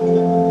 Please.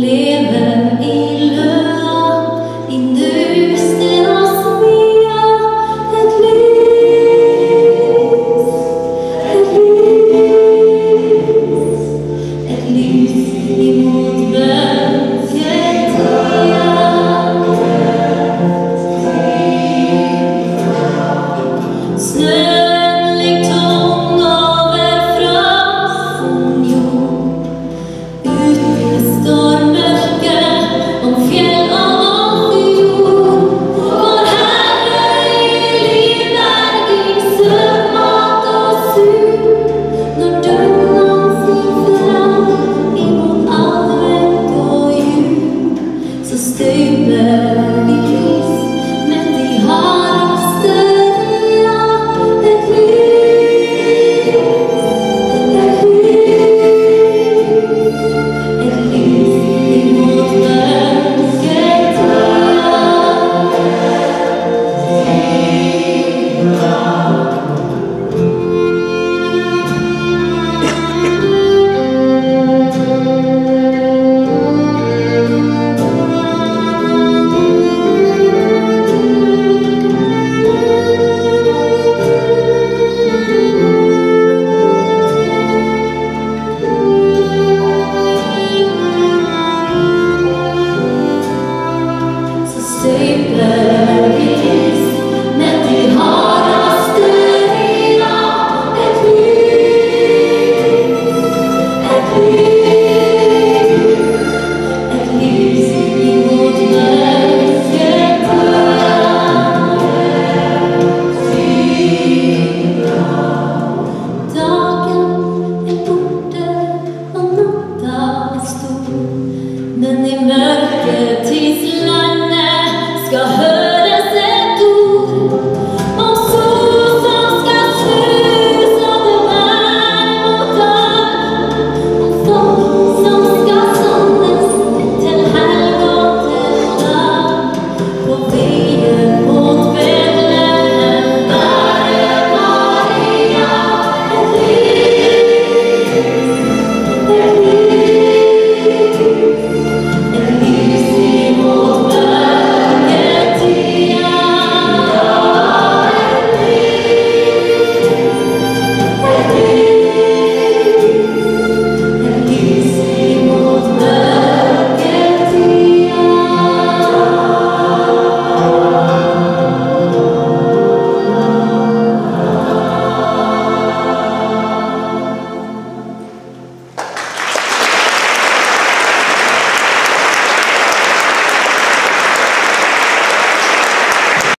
Ler stay there